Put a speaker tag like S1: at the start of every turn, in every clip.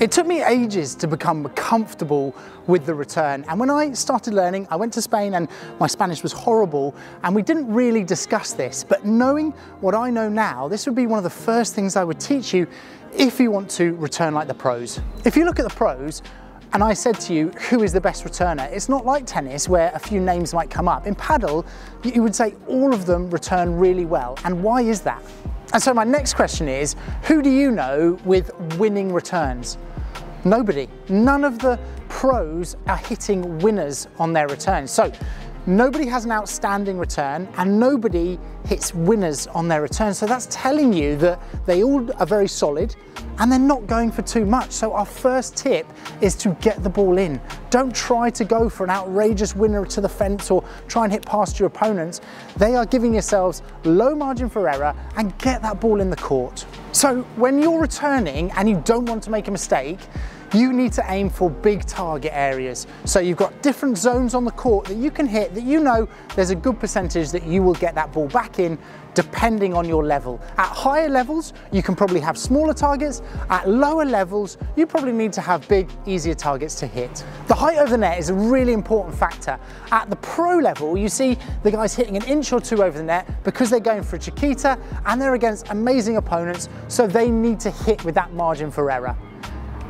S1: It took me ages to become comfortable with the return. And when I started learning, I went to Spain and my Spanish was horrible and we didn't really discuss this. But knowing what I know now, this would be one of the first things I would teach you if you want to return like the pros. If you look at the pros, and I said to you, who is the best returner? It's not like tennis where a few names might come up. In padel, you would say all of them return really well. And why is that? And so my next question is, who do you know with winning returns? Nobody. None of the pros are hitting winners on their returns. So nobody has an outstanding return and nobody hits winners on their return. So that's telling you that they all are very solid and they're not going for too much. So our first tip is to get the ball in. Don't try to go for an outrageous winner to the fence or try and hit past your opponents. They are giving yourselves low margin for error and get that ball in the court. So when you're returning and you don't want to make a mistake, you need to aim for big target areas. So you've got different zones on the court that you can hit that you know there's a good percentage that you will get that ball back in depending on your level. At higher levels, you can probably have smaller targets. At lower levels, you probably need to have big, easier targets to hit. The height over the net is a really important factor. At the pro level, you see the guys hitting an inch or two over the net because they're going for a Chiquita and they're against amazing opponents, so they need to hit with that margin for error.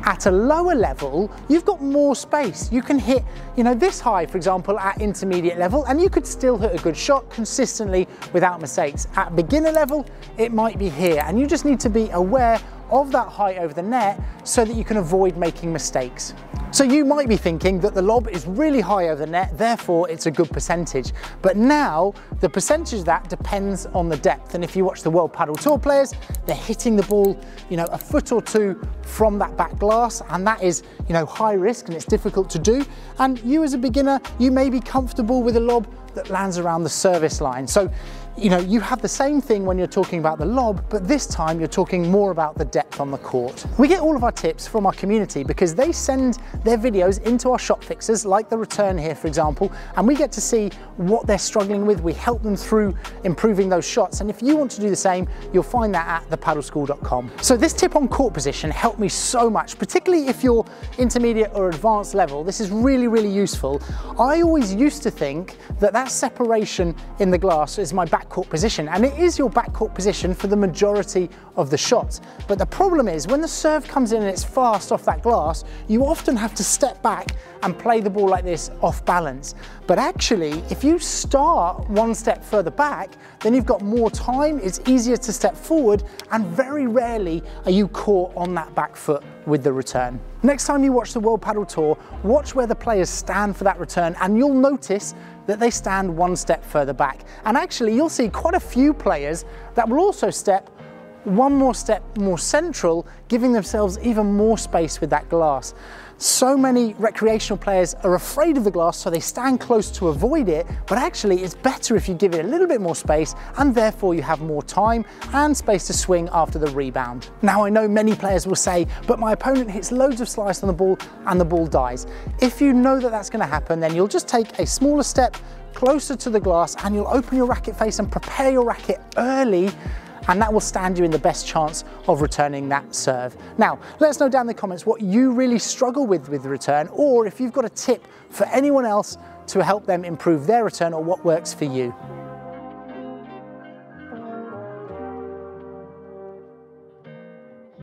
S1: At a lower level, you've got more space. You can hit, you know, this high, for example, at intermediate level, and you could still hit a good shot consistently without mistakes. At beginner level, it might be here, and you just need to be aware of that height over the net so that you can avoid making mistakes. So you might be thinking that the lob is really high over the net, therefore it's a good percentage. But now the percentage of that depends on the depth. And if you watch the World Padel Tour players, they're hitting the ball, you know, a foot or two from that back glass. And that is, you know, high risk and it's difficult to do. And you as a beginner, you may be comfortable with a lob that lands around the service line. So, you know, you have the same thing when you're talking about the lob, but this time you're talking more about the depth on the court. We get all of our tips from our community because they send their videos into our shot fixers, like the return here, for example, and we get to see what they're struggling with. We help them through improving those shots. And if you want to do the same, you'll find that at thepadelschool.com. So this tip on court position helped me so much, particularly if you're intermediate or advanced level. This is really, really useful. I always used to think that that separation in the glass is my backcourt position, and it is your backcourt position for the majority of the shots. But the problem is when the serve comes in and it's fast off that glass, you often have to step back and play the ball like this off balance. But actually, if you start one step further back, then you've got more time, it's easier to step forward, and very rarely are you caught on that back foot with the return. Next time you watch the World Padel Tour, watch where the players stand for that return, and you'll notice that they stand one step further back. And actually, you'll see quite a few players that will also step one more step more central, giving themselves even more space with that glass. So many recreational players are afraid of the glass, so they stand close to avoid it, but actually it's better if you give it a little bit more space and therefore you have more time and space to swing after the rebound. Now I know many players will say, but my opponent hits loads of slice on the ball and the ball dies. If you know that that's gonna happen, then you'll just take a smaller step closer to the glass and you'll open your racket face and prepare your racket early and that will stand you in the best chance of returning that serve. Now, let us know down in the comments what you really struggle with with the return, or if you've got a tip for anyone else to help them improve their return or what works for you.